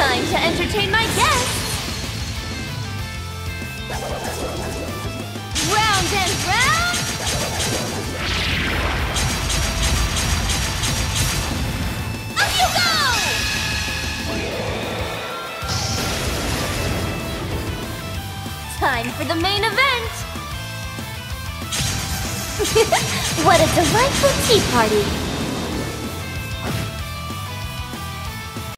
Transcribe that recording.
Time to entertain my guests! Round and round! Up you go! Time for the main event! what a delightful tea party!